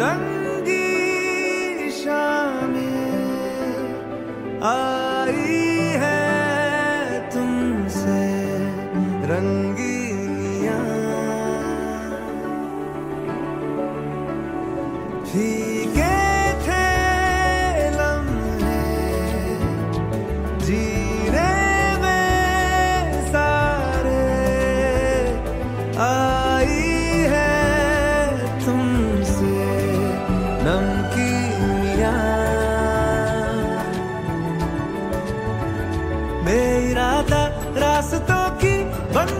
रंगी शामें आई है तुमसे रंगीनिया। फीके नमकीनिया। मेरा रास्तों की बन